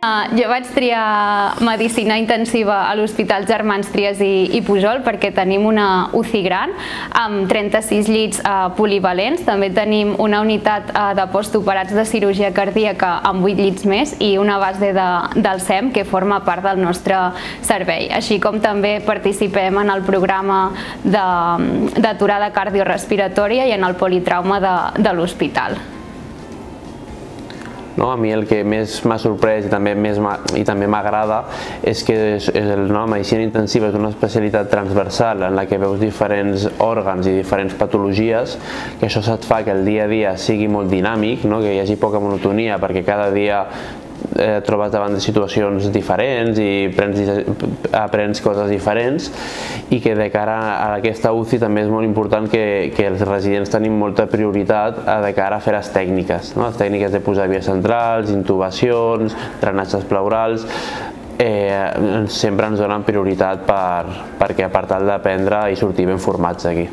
Uh, jo vaig triar medicina intensiva a l'Hospital Germans Trias i, i Pujol perquè tenim una UCI gran amb 36 llits uh, polivalents. També tenim una unitat uh, de postoperats de cirurgia cardíaca amb 8 llits més i una base de, del SEM que forma part del nostre servei. Així com també participem en el programa d'aturada cardiorespiratòria i en el politrauma de, de l'hospital. No? A mi el que més m'ha sorprès i també més i també m'agrada és que és, és el, no? la medicina intensiva és una especialitat transversal en la que veus diferents òrgans i diferents patologies, que això et fa que el dia a dia sigui molt dinàmic, no? que hi hagi poca monotonia perquè cada dia eh, trobes davant de situacions diferents i prens, aprens coses diferents i que de cara a aquesta UCI també és molt important que, que els residents tenim molta prioritat de cara a fer les tècniques, no? les tècniques de posar vies centrals, intubacions, drenatges pleurals, eh, sempre ens donen prioritat per, perquè per tal d'aprendre i sortir ben formats aquí.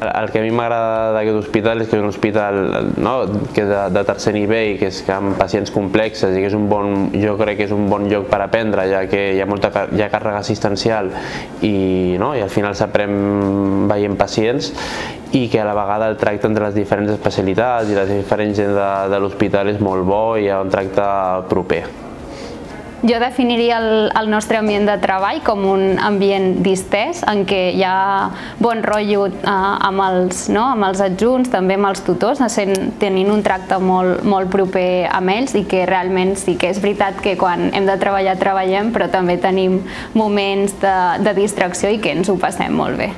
El que a mi m'agrada d'aquest hospital és que és un hospital no, que de, de tercer nivell, que és que amb pacients complexes i que és un bon, jo crec que és un bon lloc per aprendre, ja que hi ha molta hi ha càrrega assistencial i, no, i al final s'aprèn veient pacients i que a la vegada el tracte entre les diferents especialitats i les diferents gent de, de l'hospital és molt bo i hi ha un tracte proper. Jo definiria el, el nostre ambient de treball com un ambient distès, en què hi ha bon rotllo eh, amb, els, no? amb els adjunts, també amb els tutors, sent, tenint un tracte molt, molt proper amb ells i que realment sí que és veritat que quan hem de treballar treballem, però també tenim moments de, de distracció i que ens ho passem molt bé.